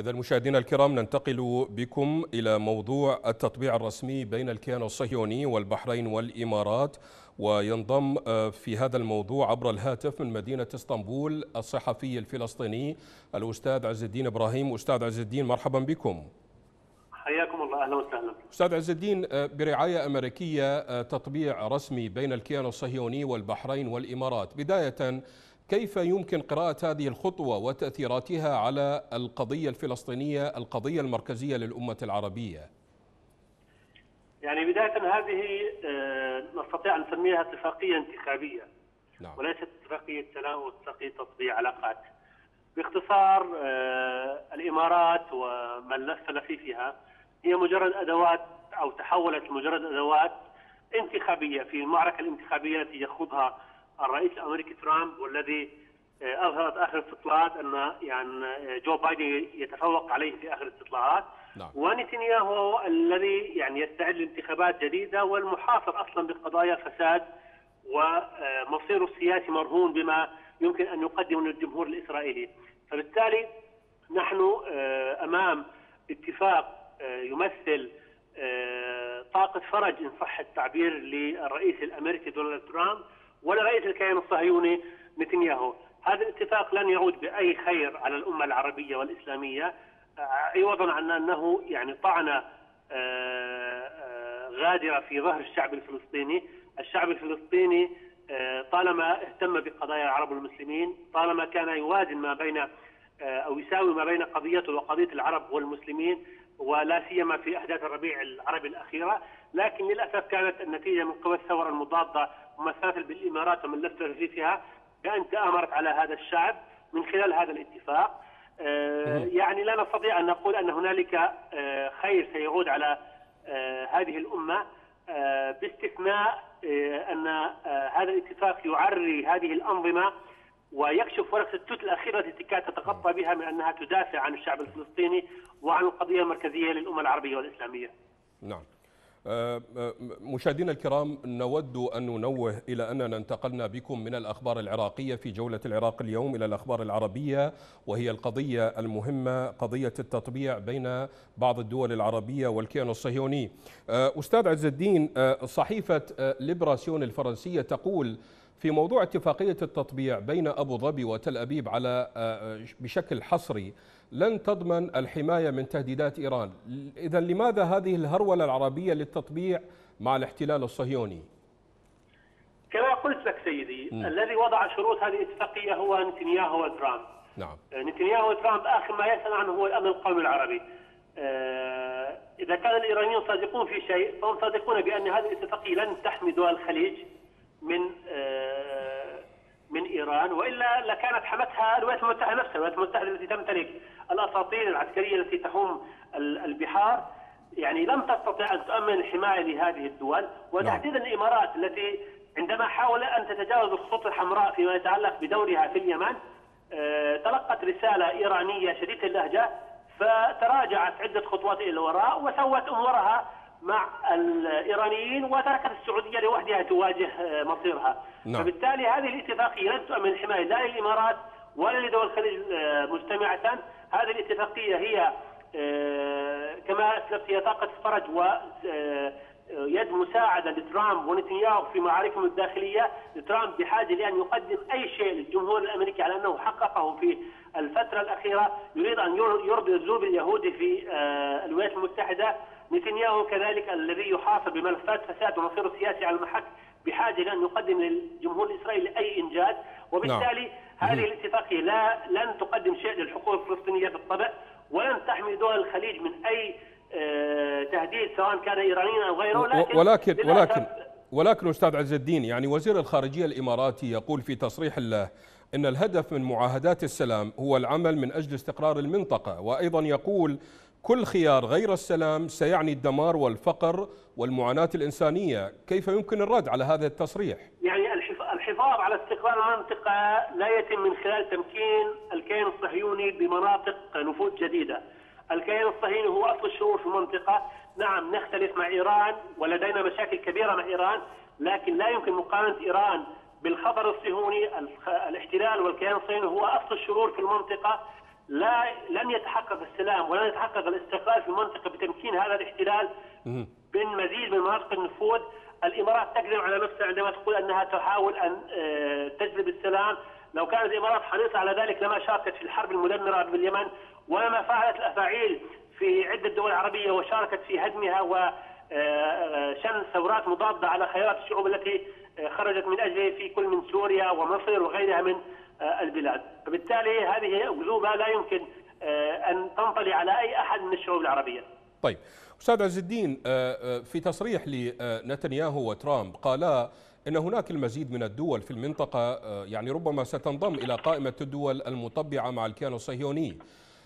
إذا مشاهدينا الكرام ننتقل بكم إلى موضوع التطبيع الرسمي بين الكيان الصهيوني والبحرين والإمارات وينضم في هذا الموضوع عبر الهاتف من مدينة إسطنبول الصحفي الفلسطيني الأستاذ عز الدين إبراهيم. أستاذ عز الدين مرحبا بكم. حياكم الله. أهلا وسهلا. أستاذ عز الدين برعاية أمريكية تطبيع رسمي بين الكيان الصهيوني والبحرين والإمارات، بداية كيف يمكن قراءة هذه الخطوة وتأثيراتها على القضية الفلسطينية القضية المركزية للأمة العربية؟ يعني بداية هذه نستطيع أن نسميها اتفاقية انتخابية. نعم. وليست اتفاقية سلام واتفاقية تطبيع علاقات. باختصار الإمارات ومن مثل فيها هي مجرد أدوات أو تحولت مجرد أدوات انتخابية في المعركة الانتخابية التي يخوضها الرئيس الأمريكي ترامب والذي أظهرت آخر الاستطلاعات أن يعني جو بايدن يتفوق عليه في آخر الاستطلاعات نعم. ونتنياهو الذي يعني يستعد لانتخابات جديدة والمحاصر أصلا بقضايا فساد ومصيره السياسي مرهون بما يمكن أن يقدمه للجمهور الإسرائيلي. فبالتالي نحن أمام اتفاق يمثل طاقة فرج إن صح التعبير للرئيس الأمريكي دونالد ترامب. ولرئيس الكيان الصهيوني نتنياهو. هذا الاتفاق لن يعود بأي خير على الأمة العربية والإسلامية. عوضا عن أنه يعني طعنه غادرة في ظهر الشعب الفلسطيني، الشعب الفلسطيني طالما اهتم بقضايا العرب والمسلمين، طالما كان يوازن ما بين أو يساوي ما بين قضيته وقضية العرب والمسلمين ولا سيما في أحداث الربيع العربي الأخيرة، لكن للأسف كانت النتيجة من قوى الثورة المضادة ممثله بالإمارات ومن لفت رفيفها بان تامرت على هذا الشعب من خلال هذا الاتفاق يعني لا نستطيع أن نقول أن هنالك خير سيعود على هذه الأمة باستثناء أن هذا الاتفاق يعري هذه الأنظمة ويكشف ورقة التوت الأخيرة التي كانت تتغطى بها من أنها تدافع عن الشعب الفلسطيني وعن القضية المركزية للأمة العربية والإسلامية. نعم. مشاهدينا الكرام نود أن ننوه إلى أننا انتقلنا بكم من الأخبار العراقية في جولة العراق اليوم إلى الأخبار العربية وهي القضية المهمة قضية التطبيع بين بعض الدول العربية والكيان الصهيوني. أستاذ عز الدين صحيفة ليبراسيون الفرنسية تقول في موضوع اتفاقية التطبيع بين أبو ظبي وتل أبيب على بشكل حصري لن تضمن الحماية من تهديدات إيران. إذا لماذا هذه الهرولة العربية للتطبيع مع الاحتلال الصهيوني؟ كما قلت لك سيدي م. الذي وضع شروط هذه الاتفاقية هو نتنياهو وترامب. نعم. نتنياهو وترامب آخر ما يسأل عنه هو الأمن القومي العربي. إذا كان الإيرانيون صادقون في شيء فهم صادقون بأن هذه الاتفاقية لن تحمي دول الخليج من من إيران وإلا لكانت حمتها الولايات المتحدة نفسها، الولايات المتحدة التي تمتلك الاساطيل العسكرية التي تحوم البحار. يعني لم تستطع أن تؤمن الحمايه لهذه الدول وتحديدا الإمارات التي عندما حاولت أن تتجاوز الخطوط الحمراء فيما يتعلق بدورها في اليمن تلقت رسالة إيرانية شديدة اللهجة فتراجعت عدة خطوات إلى الوراء وسوت أمورها مع الإيرانيين وتركت السعودية لوحدها تواجه مصيرها. نعم. فبالتالي هذه الاتفاقيه لن تؤمن الحماية لا للإمارات ولا لدول الخليج مجتمعة. هذه الاتفاقية هي كما أسلفت هي طاقة فرج و يد مساعدة لترامب ونتنياهو في معاركهم الداخلية. ترامب بحاجة لأن يقدم أي شيء للجمهور الأمريكي على أنه حققه في الفترة الأخيرة. يريد أن يرضي الزوب اليهودي في الولايات المتحدة. نتنياهو كذلك الذي يحاصر بملفات فساد ومصيره السياسي على المحك. بحاجة لأن يقدم للجمهور الإسرائيلي أي إنجاز وبالتالي نعم. هذه الاتفاقية لا لن تقدم شيء للحقوق الفلسطينية بالطبع ولن تحمي دول الخليج من أي تهديد سواء كان ايرانيا أو غيره لكن ولكن ولكن ولكن أستاذ عز الدين يعني وزير الخارجية الإماراتي يقول في تصريح له إن الهدف من معاهدات السلام هو العمل من أجل استقرار المنطقة وأيضا يقول كل خيار غير السلام سيعني الدمار والفقر والمعاناة الإنسانية. كيف يمكن الرد على هذا التصريح؟ يعني الحفاظ على استقرار المنطقة لا يتم من خلال تمكين الكيان الصهيوني بمناطق نفوذ جديدة. الكيان الصهيوني هو أصل الشرور في المنطقة. نعم نختلف مع إيران ولدينا مشاكل كبيرة مع إيران لكن لا يمكن مقارنة إيران بالخطر الصهيوني. الاحتلال والكيان الصهيوني هو أصل الشرور في المنطقة. لا لن يتحقق السلام ولن يتحقق الاستقرار في المنطقة بتمكين هذا الاحتلال من مزيد من مناطق النفوذ. الإمارات تكذب على نفسها عندما تقول أنها تحاول أن آه، تجلب السلام. لو كانت الإمارات حريصة على ذلك لما شاركت في الحرب المدمرة باليمن ولما فعلت الأفاعيل في عدة دول عربية وشاركت في هدمها وشن آه، ثورات مضادة على خيارات الشعوب التي آه، خرجت من اجله في كل من سوريا ومصر وغيرها من البلاد، فبالتالي هذه أكذوبة لا يمكن أن تنطلي على أي أحد من الشعوب العربية. طيب أستاذ عز الدين آه، آه، في تصريح لنتنياهو وترامب قالا إن هناك المزيد من الدول في المنطقة آه، يعني ربما ستنضم إلى قائمة الدول المطبعة مع الكيان الصهيوني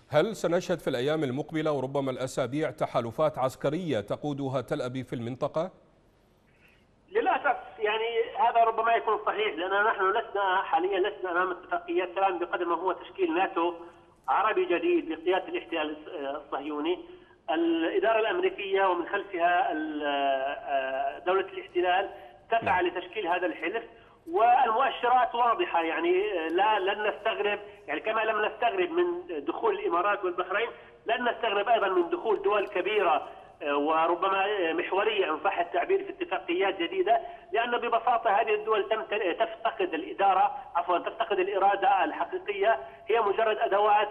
هل سنشهد في الأيام المقبلة وربما الأسابيع تحالفات عسكرية تقودها تل أبيب في المنطقة؟ ربما يكون صحيح لأن نحن لسنا حاليا لسنا أمام اتفاقيات سلام بقدر ما هو تشكيل ناتو عربي جديد بقياده الاحتلال الصهيوني الإدارة الأمريكية ومن خلفها آه، دولة الاحتلال تسعى نعم. لتشكيل هذا الحلف والمؤشرات واضحة يعني لا لن نستغرب يعني كما لم نستغرب من دخول الإمارات والبحرين لن نستغرب أيضا من دخول دول كبيرة وربما محورية إن صح التعبير في اتفاقيات جديدة لأن ببساطة هذه الدول تفتقد الإدارة عفوا تفتقد الإرادة الحقيقية. هي مجرد أدوات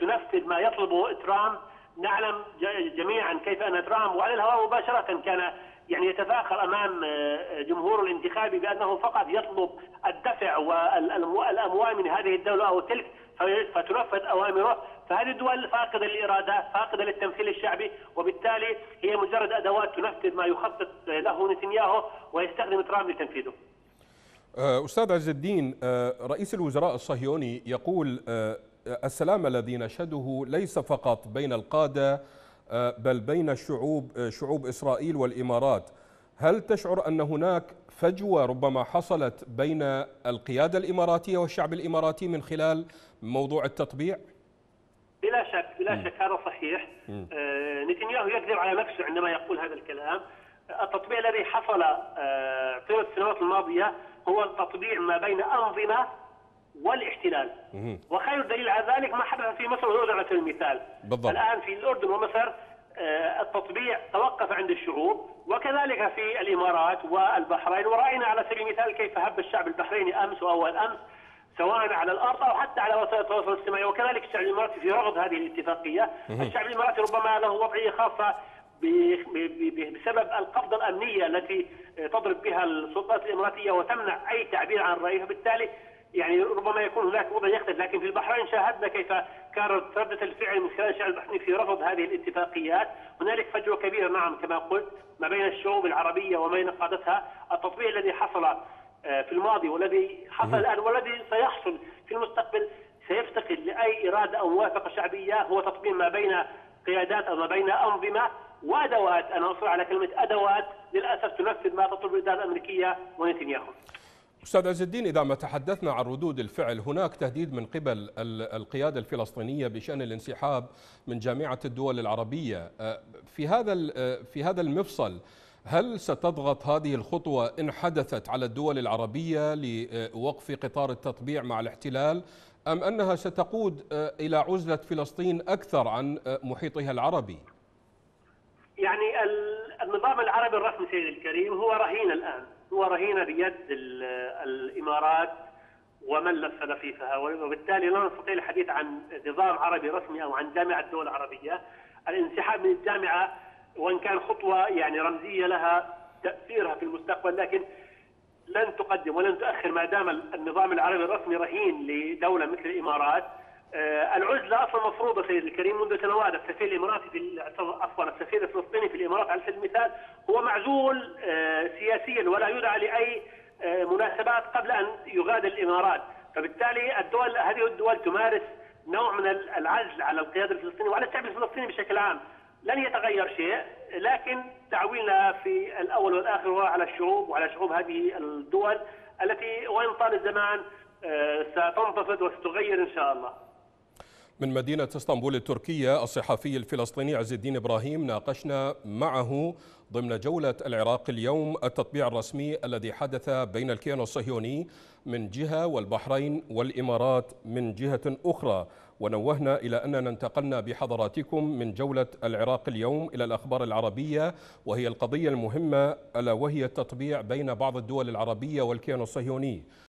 تنفذ ما يطلبه ترامب. نعلم جميعا كيف أن ترامب وعلى الهواء مباشرة كان يعني يتفاخر أمام آه، جمهوره الانتخابي بأنه فقط يطلب الدفع والاموال من هذه الدولة أو تلك فتنفذ أوامره فهذه الدول فاقدة للإرادة فاقدة للتمثيل الشعبي وبالتالي هي مجرد أدوات تنفذ ما يخطط له نتنياهو ويستخدم ترامب لتنفيذه. آه، أستاذ عز الدين آه، رئيس الوزراء الصهيوني يقول السلام الذي نشهده ليس فقط بين القادة آه، بل بين الشعوب آه، شعوب إسرائيل والإمارات. هل تشعر أن هناك فجوة ربما حصلت بين القيادة الإماراتية والشعب الإماراتي من خلال موضوع التطبيع؟ بلا شك بلا شك هذا صحيح. آه نتنياهو يكذب على نفسه عندما يقول هذا الكلام. التطبيع الذي حصل آه طيلة السنوات الماضية هو التطبيع ما بين أنظمة والاحتلال. وخير دليل على ذلك ما حدث في مصر سبيل المثال. بالضبط. الآن في الأردن ومصر آه، التطبيع توقف عند الشعوب وكذلك في الإمارات والبحرين. ورأينا على سبيل المثال كيف هب الشعب البحريني أمس وأول أمس سواء على الأرض أو حتى على وسائل التواصل الاجتماعي. وكذلك الشعب الإماراتي في رفض هذه الاتفاقية، الشعب الإماراتي ربما له وضعية خاصة بسبب القبضة الأمنية التي تضرب بها السلطات الإماراتية وتمنع أي تعبير عن رايه، فبالتالي يعني ربما يكون هناك وضع يختلف لكن في البحرين شاهدنا كيف كانت ردة الفعل من خلال الشعب البحريني في رفض هذه الاتفاقيات. هنالك فجوة كبيرة نعم كما قلت ما بين الشعوب العربية وما بين قادتها. التطبيع الذي حصل آه، في الماضي والذي حصل الآن والذي سيحصل في المستقبل سيفتقد لأي إرادة أو موافقة شعبية. هو تطبيع ما بين قيادات أو ما بين أنظمة وأدوات. أنا أصر على كلمة أدوات. للأسف تنفذ ما تطلب الإدارة الأمريكية ونتنياهو. أستاذ عز الدين إذا ما تحدثنا عن ردود الفعل هناك تهديد من قبل القيادة الفلسطينية بشأن الانسحاب من جامعة الدول العربية في هذا في هذا المفصل هل ستضغط هذه الخطوة إن حدثت على الدول العربية لوقف قطار التطبيع مع الاحتلال أم أنها ستقود إلى عزلة فلسطين أكثر عن محيطها العربي؟ يعني النظام العربي الرسمي سيدي الكريم هو رهين الآن هو رهين بيد الإمارات ومن لف لفيفها. وبالتالي لا نستطيع الحديث عن نظام عربي رسمي أو عن جامعة دول عربية. الانسحاب من الجامعة وإن كان خطوة يعني رمزية لها تأثيرها في المستقبل لكن لن تقدم ولن تؤخر ما دام النظام العربي الرسمي رهين لدولة مثل الإمارات. العزلة أصلا مفروضة سيدي الكريم منذ سنوات. السفير الإماراتي في عفوا السفير الفلسطيني في الإمارات على سبيل المثال هو معزول آه، سياسيا ولا يدعى لأي آه، مناسبات قبل أن يغادر الإمارات. فبالتالي الدول هذه الدول تمارس نوع من العزل على القيادة الفلسطينية وعلى الشعب الفلسطيني بشكل عام. لن يتغير شيء لكن تعويلنا في الأول والآخر هو على الشعوب وعلى شعوب هذه الدول التي وإن طال الزمان ستنتفض وستغير إن شاء الله. من مدينة إسطنبول التركية الصحفي الفلسطيني عز الدين إبراهيم ناقشنا معه ضمن جولة العراق اليوم التطبيع الرسمي الذي حدث بين الكيان الصهيوني من جهة والبحرين والإمارات من جهة أخرى. ونوهنا إلى أننا انتقلنا بحضراتكم من جولة العراق اليوم إلى الأخبار العربية وهي القضية المهمة ألا وهي التطبيع بين بعض الدول العربية والكيان الصهيوني.